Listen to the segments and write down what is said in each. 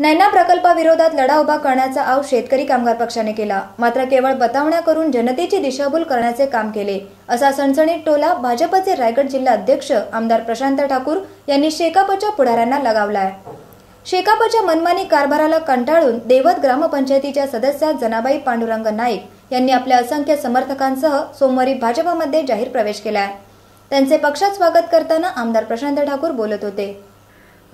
नैना प्रकल्पाविरोधात लढा उभा करण्याचा आव शेतकरी कामगार पक्षाने केला. मात्र केवळ बतावण्या करून जनतेची दिशाभूल करण्याचे काम केले. असा सणसणीत टोला भाजपचे रायगड जिल्हा अध्यक्ष आमदार प्रशांत ठाकूर यांनी शेकापच्या पुढाऱ्यांना लगावलाय. शेकापच्या मनमानी कारभाराला कंटाळून देवत ग्रामपंचायतीच्या सदस्या जनाबाई पांडुरंग नाईक यांनी आपल्या असंख्य समर्थकांसह सोमवारी भाजपमध्ये जाहीर प्रवेश केलाय. त्यांचे पक्षात स्वागत करताना आमदार प्रशांत ठाकूर बोलत होते.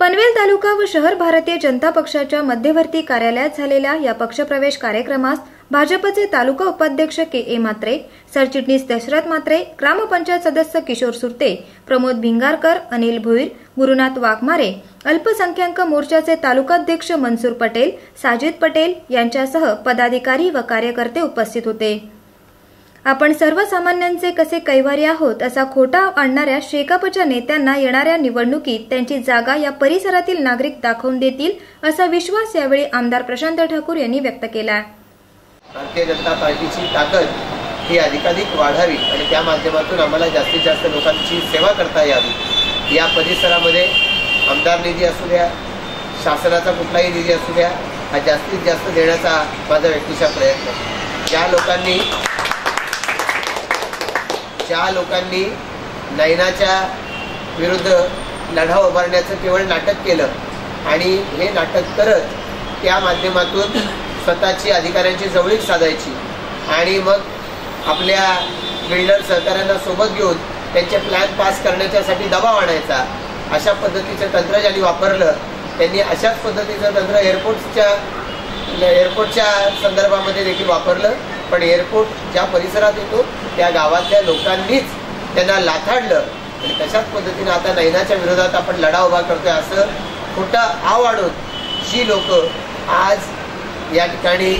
पनवेल तालुका व शहर भारतीय जनता पक्षाच्या मध्यवर्ती कार्यालयात झालेल्या या पक्षप्रवेश कार्यक्रमास भाजपचे तालुका उपाध्यक्ष के ए मात्रे सरचिटणीस दशरथ मात्रे ग्रामपंचायत सदस्य किशोर सुरते प्रमोद भिंगारकर अनिल भुईर गुरुनाथ वाघमारे अल्पसंख्याक मोर्चाचे तालुकाध्यक्ष मनसूर पटेल साजिद पटेल यांच्यासह पदाधिकारी व कार्यकर्ते उपस्थित होते. आपण सर्वसामान्यांचे कसे कैवारी आहोत असा खोटा आणणाऱ्या शेकापच्या नेत्यांना येणाऱ्या निवडणुकीत त्यांची जागा या परिसरातील नागरिक दाखवून देतील असा विश्वास यावेळी आमदार प्रशांत ठाकूर यांनी व्यक्त केला. भारतीय जनता पार्टीची ताकद ही अधिकाधिक वाढावी आणि त्या माध्यमातून आम्हाला जास्तीत जास्त लोकांची सेवा करता यावी. या परिसरामध्ये आमदार निधी असू द्या शासनाचा कुठलाही निधी असू द्या हा जास्तीत जास्त देण्याचा माझा व्यक्तीचा प्रयत्न ज्या लोकांनी ज्या लोकांनी नैनाच्या विरुद्ध लढा उभारण्याचं केवळ नाटक केलं. आणि हे नाटक करत त्या माध्यमातून स्वतःची अधिकाऱ्यांची जवळीक साधायची. आणि मग आपल्या बिल्डर सहकाऱ्यांना सोबत घेऊन त्यांचे प्लॅन पास करण्याच्यासाठी दबाव आणायचा. अशा पद्धतीचं तंत्र ज्यांनी वापरलं त्यांनी अशाच पद्धतीचं तंत्र एअरपोर्टच्या एअरपोर्टच्या संदर्भामध्ये देखील वापरलं. पण एअरपोर्ट ज्या परिसरात येतो त्या गावातल्या लोकांनीच त्यांना लाथाडलं. आणि तशाच पद्धतीनं आता नैनाच्या विरोधात आपण लढा उभा करतोय असं खोटं आव आणून जी लोक आज या ठिकाणी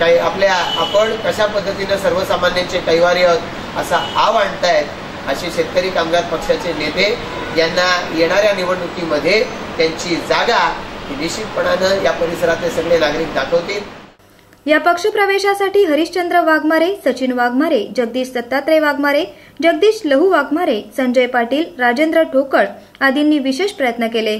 काही आपल्या आपण कशा पद्धतीनं सर्वसामान्यांचे कैवारी आहोत असा आव आणतायत असे शेतकरी कामगार पक्षाचे नेते यांना येणाऱ्या निवडणुकीमध्ये त्यांची जागा निश्चितपणानं या परिसरातले सगळे नागरिक दाखवतील. या पक्षप्रवेशासाठी हरिश्चंद्र वाघमारे सचिन वाघमारे जगदीश दत्तात्रय वाघमारे जगदीश लहू वाघमारे संजय पाटील राजेंद्र ठोकळ आदींनी विशेष प्रयत्न केले.